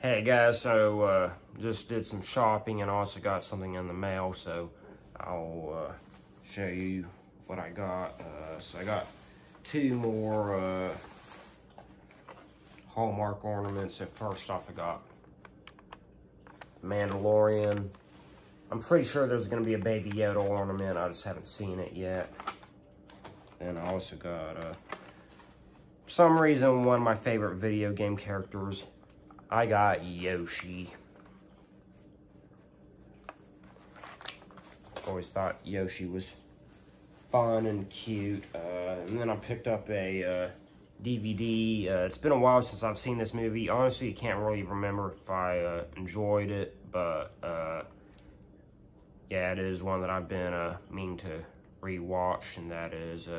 Hey guys, so uh, just did some shopping and also got something in the mail, so I'll uh, show you what I got. Uh, so I got two more uh, Hallmark ornaments. So first off, I got Mandalorian. I'm pretty sure there's going to be a Baby Yoda ornament. I just haven't seen it yet. And I also got, uh, for some reason, one of my favorite video game characters, I got Yoshi. Always thought Yoshi was fun and cute. Uh, and then I picked up a uh, DVD. Uh, it's been a while since I've seen this movie. Honestly, I can't really remember if I uh, enjoyed it, but uh, yeah, it is one that I've been uh, meaning to rewatch, and that is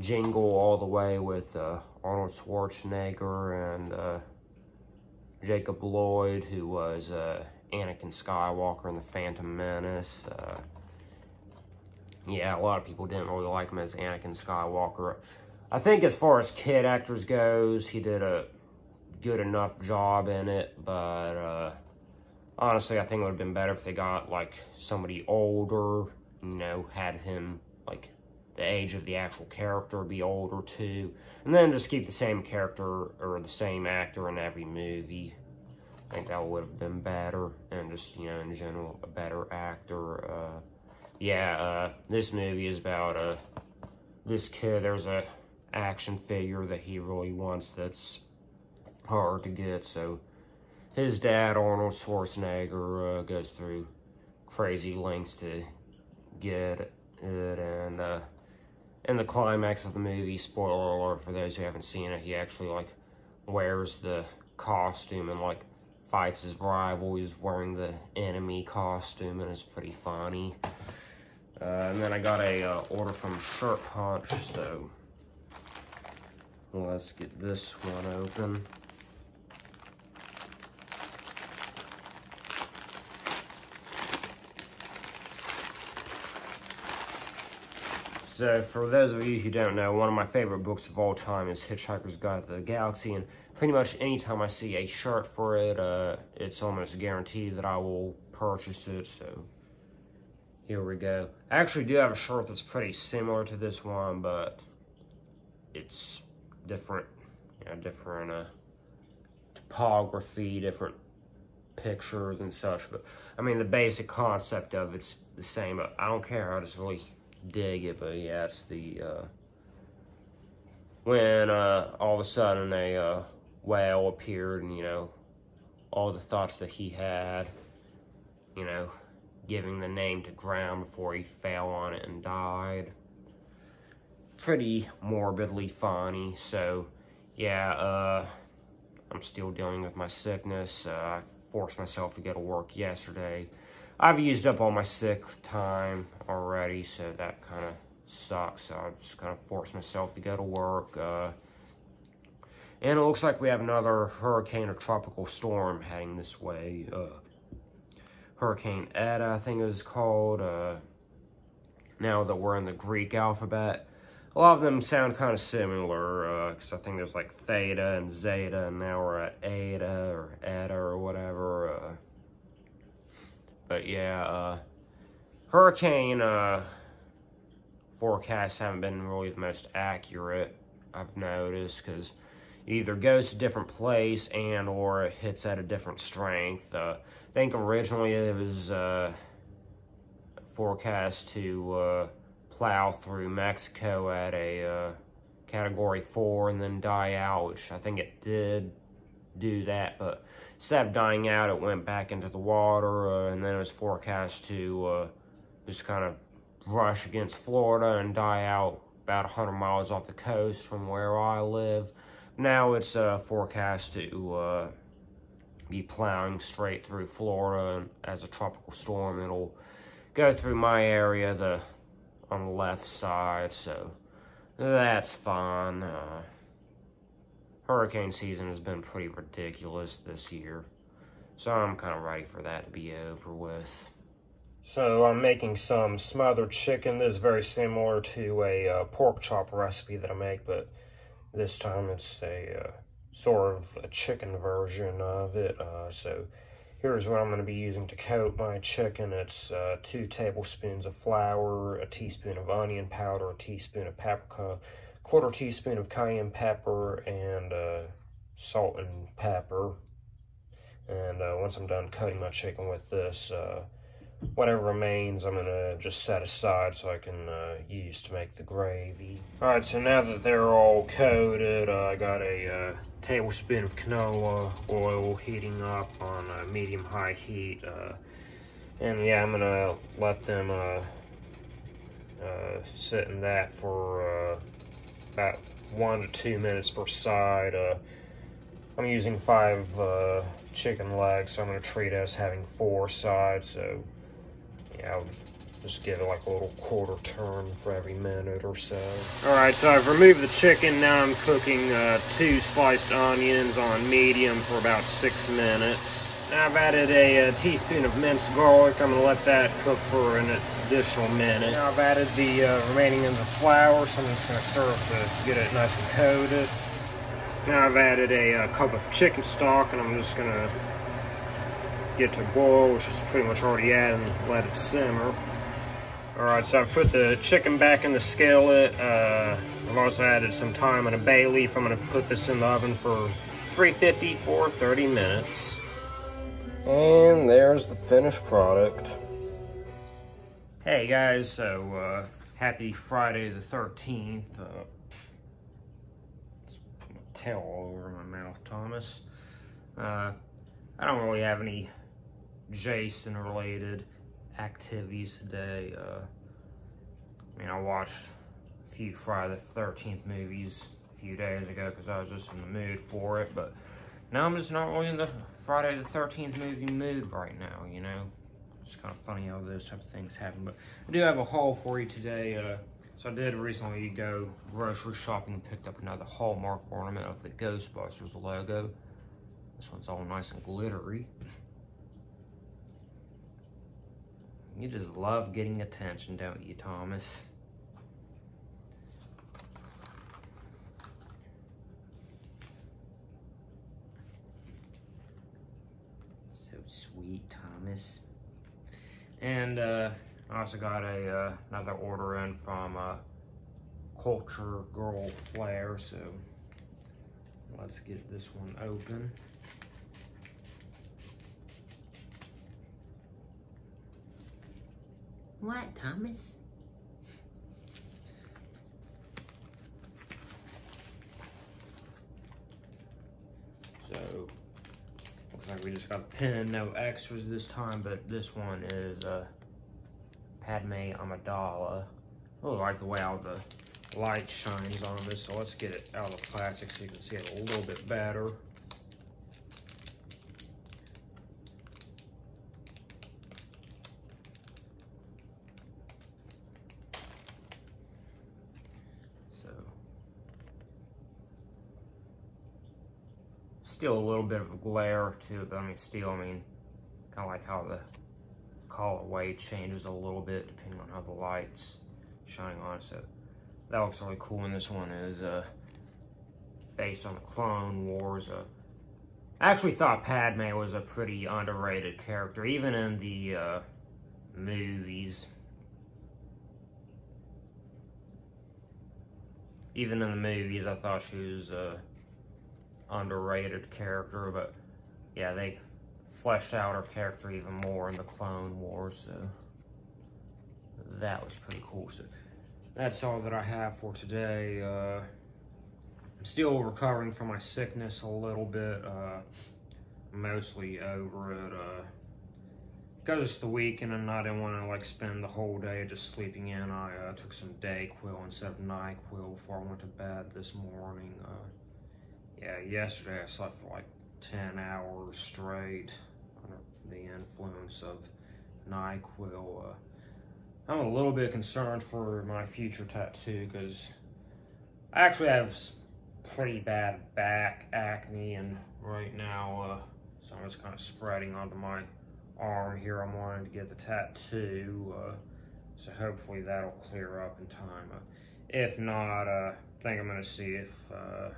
Jingle All the Way with Arnold Schwarzenegger and Jacob Lloyd, who was uh, Anakin Skywalker in The Phantom Menace. Uh, yeah, a lot of people didn't really like him as Anakin Skywalker. I think as far as kid actors goes, he did a good enough job in it, but uh, honestly, I think it would have been better if they got like somebody older, you know, had him like the age of the actual character be older too. And then just keep the same character or the same actor in every movie. I think that would have been better. And just, you know, in general, a better actor. Uh, yeah, uh, this movie is about uh, this kid. There's a action figure that he really wants that's hard to get. So his dad, Arnold Schwarzenegger, uh, goes through crazy lengths to get it. And, uh, in the climax of the movie, spoiler alert for those who haven't seen it, he actually like wears the costume and like fights his rival. He's wearing the enemy costume and it's pretty funny. Uh, and then I got a uh, order from Shirt Punch, so let's get this one open. So, for those of you who don't know, one of my favorite books of all time is Hitchhiker's Guide to the Galaxy, and pretty much anytime I see a shirt for it, uh, it's almost guaranteed that I will purchase it, so here we go. I actually do have a shirt that's pretty similar to this one, but it's different, you know, different uh, topography, different pictures and such, but I mean, the basic concept of it's the same, but I don't care, I just really dig it, but yeah, it's the, uh, when, uh, all of a sudden a, uh, whale appeared and, you know, all the thoughts that he had, you know, giving the name to ground before he fell on it and died. Pretty morbidly funny, so, yeah, uh, I'm still dealing with my sickness. Uh, I forced myself to go to work yesterday. I've used up all my sick time already, so that kind of sucks. So I just kind of forced myself to go to work. Uh, and it looks like we have another hurricane or tropical storm heading this way. Uh, hurricane Eta, I think it was called. Uh, now that we're in the Greek alphabet. A lot of them sound kind of similar, because uh, I think there's like Theta and Zeta, and now we're at Eta or Eta or whatever. But yeah, uh, hurricane uh, forecasts haven't been really the most accurate, I've noticed, because either goes to different place and or it hits at a different strength. Uh, I think originally it was uh, forecast to uh, plow through Mexico at a uh, Category 4 and then die out, which I think it did do that, but of dying out, it went back into the water, uh, and then it was forecast to uh, just kind of brush against Florida and die out about 100 miles off the coast from where I live. Now it's uh, forecast to uh, be plowing straight through Florida, and as a tropical storm, it'll go through my area, the on the left side, so that's fun. Hurricane season has been pretty ridiculous this year. So I'm kind of ready for that to be over with. So I'm making some smothered chicken. This is very similar to a uh, pork chop recipe that I make, but this time it's a uh, sort of a chicken version of it. Uh, so here's what I'm going to be using to coat my chicken. It's uh, two tablespoons of flour, a teaspoon of onion powder, a teaspoon of paprika, quarter teaspoon of cayenne pepper, and uh, salt and pepper. And uh, once I'm done cutting my chicken with this, uh, whatever remains I'm gonna just set aside so I can uh, use to make the gravy. All right, so now that they're all coated, uh, I got a uh, tablespoon of canola oil heating up on medium-high heat. And yeah, I'm gonna let them sit in that for about one to two minutes per side. Uh, I'm using five uh, chicken legs, so I'm gonna treat it as having four sides. So yeah, I'll just give it like a little quarter turn for every minute or so. All right, so I've removed the chicken. Now I'm cooking uh, two sliced onions on medium for about six minutes. Now I've added a, a, teaspoon of minced garlic. I'm gonna let that cook for an additional minute. Now I've added the uh, remaining of the flour, so I'm just gonna stir it to get it nice and coated. Now I've added a, a uh, cup of chicken stock, and I'm just gonna get to boil, which is pretty much already at, and let it simmer. All right, so I've put the chicken back in the skillet. Uh, I've also added some thyme and a bay leaf. I'm gonna put this in the oven for 350 for 30 minutes. And there's the finished product. Hey guys, so uh, happy Friday the 13th. Uh, tail all over my mouth, Thomas. Uh, I don't really have any Jason related activities today. Uh, I mean, I watched a few Friday the 13th movies a few days ago because I was just in the mood for it, but now I'm just not really in the Friday the 13th movie mood right now, you know? It's kind of funny how those type of things happen, but I do have a haul for you today. Uh, so I did recently go grocery shopping and picked up another Hallmark ornament of the Ghostbusters logo. This one's all nice and glittery. You just love getting attention, don't you, Thomas? So sweet, Thomas. And uh, I also got a uh, another order in from uh, Culture Girl Flair, so let's get this one open. What, Thomas? So, looks like we just got a pin, no extras this time, but this one is uh, Padme Amidala. I really like the way all the light shines on this, so let's get it out of the plastic so you can see it a little bit better. Still a little bit of a glare to it, but I mean, still, I mean, kind of like how the color colorway changes a little bit depending on how the light's shining on. So that looks really cool. And this one is uh, based on the Clone Wars. Uh, I actually thought Padme was a pretty underrated character, even in the uh, movies. Even in the movies, I thought she was uh, underrated character, but yeah, they fleshed out her character even more in the Clone Wars, so that was pretty cool. So that's all that I have for today. Uh, I'm still recovering from my sickness a little bit, uh, mostly over it. Uh, because it's the weekend and I didn't want to like spend the whole day just sleeping in, I uh, took some Dayquil instead of NyQuil before I went to bed this morning. Uh, yeah, yesterday I slept for like 10 hours straight under the influence of NyQuil. Uh, I'm a little bit concerned for my future tattoo because I actually have pretty bad back acne and right now uh, so I'm just kind of spreading onto my arm here. I'm wanting to get the tattoo uh, so hopefully that'll clear up in time. Uh, if not, uh, I think I'm going to see if uh,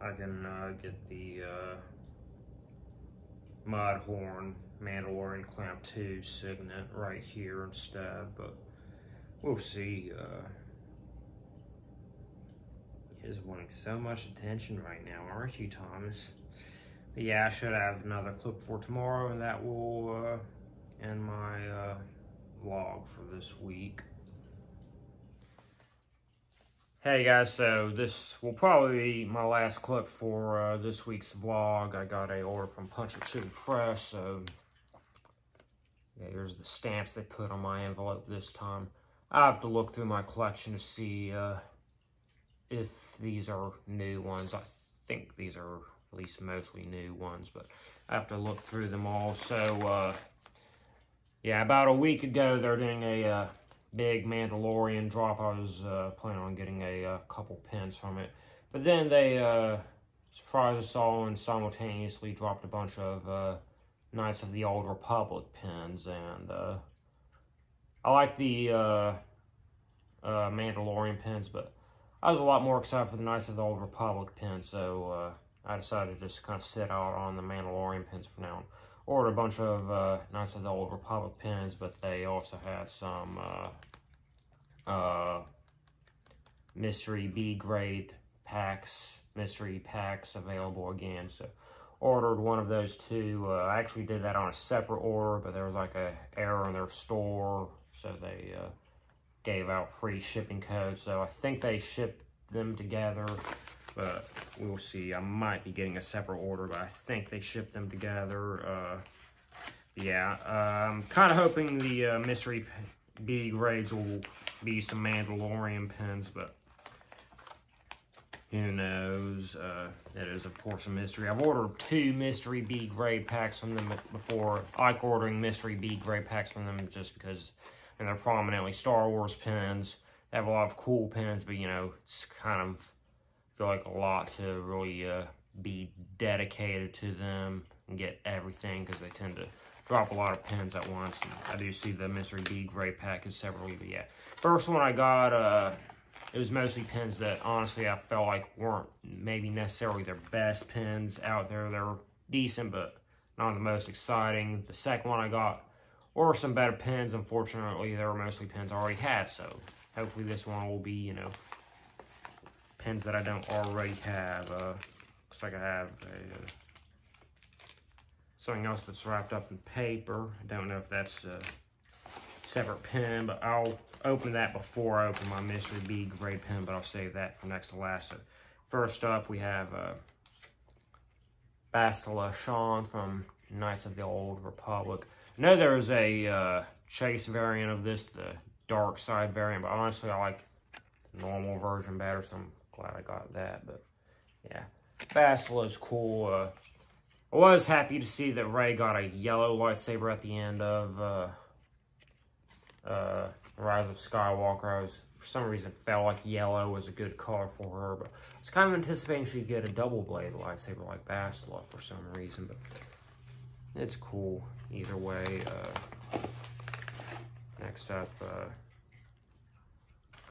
I can uh, get the uh, Mudhorn Mandalorian Clamp 2 signet right here instead, but we'll see. Uh, is wanting so much attention right now, aren't you, Thomas? But yeah, I should have another clip for tomorrow, and that will uh, end my uh, vlog for this week. Hey guys, so this will probably be my last clip for uh, this week's vlog. I got a order from Punch It Chewie Press, so yeah, here's the stamps they put on my envelope this time. I have to look through my collection to see uh, if these are new ones. I think these are at least mostly new ones, but I have to look through them all. So, uh, yeah, about a week ago, they're doing a uh, big Mandalorian drop. I was uh, planning on getting a, a, uh, couple pins from it. But then they uh, surprised us all and simultaneously dropped a bunch of uh, Knights of the Old Republic pins. And uh, I like the uh, Mandalorian pins, but I was a lot more excited for the Knights of the Old Republic pins. So I decided to just kind of sit out on the Mandalorian pins for now ordered a bunch of uh, Knights of the Old Republic pins, but they also had some uh, uh, mystery B grade packs, mystery packs available again. So ordered one of those two. Uh, I actually did that on a separate order, but there was like a error in their store, so they uh, gave out free shipping codes. So I think they shipped them together but we'll see. I might be getting a separate order, but I think they shipped them together. Uh, yeah, I'm um, kind of hoping the uh, mystery B grades will be some Mandalorian pins, but who knows? Uh, that is, of course, a mystery. I've ordered two mystery B grade packs from them before. I like ordering mystery B grade packs from them just because and they're prominently Star Wars pins. They have a lot of cool pins, but, you know, it's kind of feel like a lot to really uh, be dedicated to them and get everything because they tend to drop a lot of pins at once. And I do see the Mystery B Gray pack is separately, but yeah. First one I got, uh, it was mostly pins that honestly I felt like weren't maybe necessarily their best pins out there. They were decent, but not the most exciting. The second one I got were some better pins. Unfortunately, they were mostly pins I already had, so hopefully this one will be, you know, pins that I don't already have. Uh, looks like I have a, uh, something else that's wrapped up in paper. I don't know if that's a separate pen, but I'll open that before I open my Mystery B grade pen, but I'll save that for next to last. So first up, we have uh, Bastila Shan from Knights of the Old Republic. I know there's a uh, chase variant of this, the dark side variant, but honestly, I like normal version better, so I'm glad I got that. But yeah, is cool. Uh, I was happy to see that Rey got a yellow lightsaber at the end of uh, uh, Rise of Skywalker. I was, for some reason, felt like yellow was a good color for her, but I was kind of anticipating she'd get a double blade lightsaber like Bastila for some reason, but it's cool either way. Uh, next up, uh,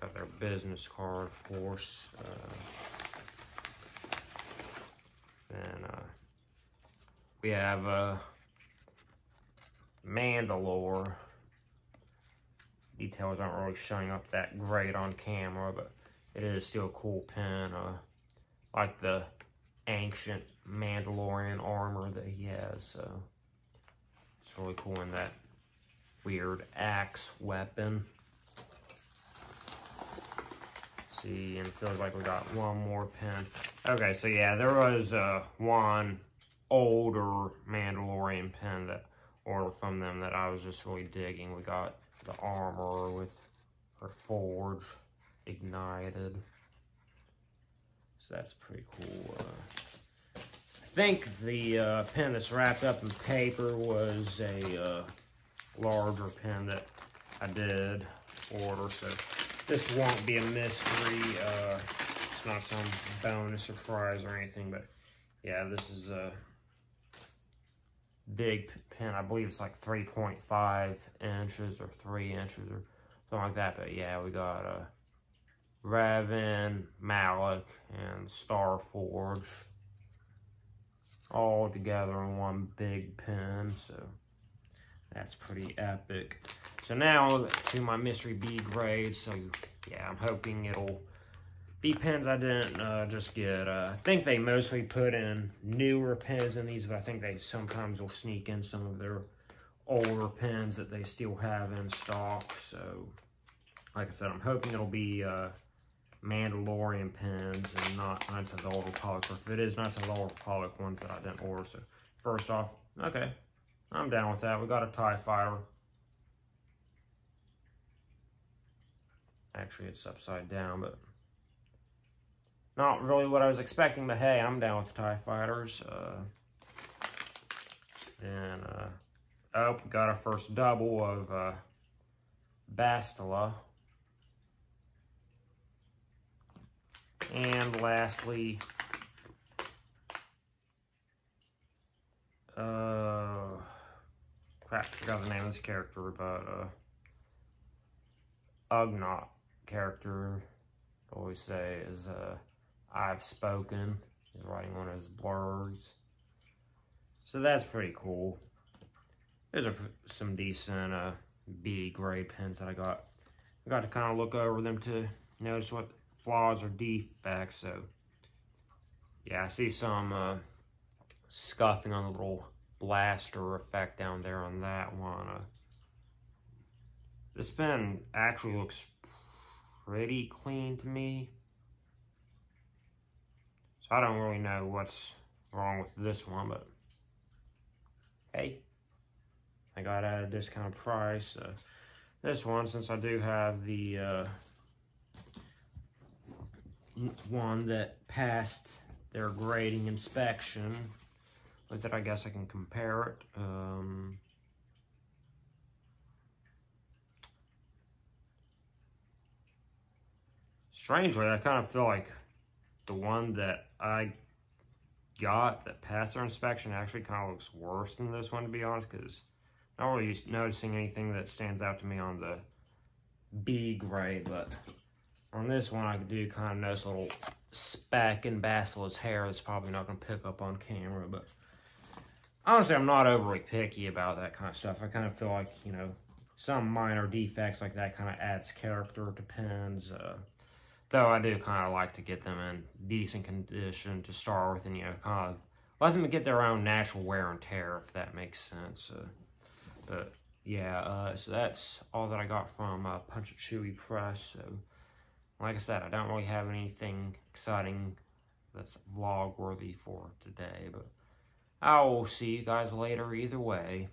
Got their business card, of course. Uh, uh, we have uh, Mandalore. Details aren't really showing up that great on camera, but it is still a cool pen. Uh, like the ancient Mandalorian armor that he has. So it's really cool in that weird axe weapon see, and it feels like we got one more pin. Okay, so yeah, there was uh, one older Mandalorian pin that ordered from them that I was just really digging. We got the armor with her forge ignited. So that's pretty cool. Uh, I think the uh, pen that's wrapped up in paper was a uh, larger pen that I did order. So this won't be a mystery. Uh, it's not some bonus surprise or anything, but yeah, this is a big pen. I believe it's like 3.5 inches or 3 inches or something like that. But yeah, we got a Revan, Malak, and Star Forge all together in one big pen. So that's pretty epic. So now to my mystery B grade. So yeah, I'm hoping it'll be pens I didn't uh, just get. Uh, I think they mostly put in newer pens in these, but I think they sometimes will sneak in some of their older pens that they still have in stock. So like I said, I'm hoping it'll be uh, Mandalorian pens and not Knights of the Old Republic. Or if it is Knights of the Old Republic ones that I didn't order. So first off, okay, I'm down with that. We got a TIE Fighter. Actually, it's upside down, but not really what I was expecting. But hey, I'm down with the TIE Fighters. Uh, and, uh, oh, got our first double of uh, Bastila. And lastly, uh, crap, forgot the name of this character, but, uh, Ugnaught character, always say is, uh, I've spoken. He's writing on his blurrgs. So that's pretty cool. There's a, some decent, uh, B grade pens that I got. I got to kind of look over them to notice what flaws or defects. So, yeah, I see some uh, scuffing on the little blaster effect down there on that one. Uh, this pen actually looks pretty clean to me. So I don't really know what's wrong with this one, but hey, I got at a discount price. Uh, this one, since I do have the uh, one that passed their grading inspection. With it, I guess I can compare it. Um, strangely, I kind of feel like the one that I got that passed their inspection actually kind of looks worse than this one, to be honest, because I'm not really noticing anything that stands out to me on the B grade, but on this one, I do kind of notice a little speck in Bastila's hair that's probably not going to pick up on camera, but honestly, I'm not overly picky about that kind of stuff. I kind of feel like, you know, some minor defects like that kind of adds character to pens. Uh, though I do kind of like to get them in decent condition to start with and, you know, kind of let them get their own natural wear and tear, if that makes sense. Uh, but, yeah, uh, so that's all that I got from uh, Punch It Chewie Press. So, like I said, I don't really have anything exciting that's vlog worthy for today, but I will see you guys later either way.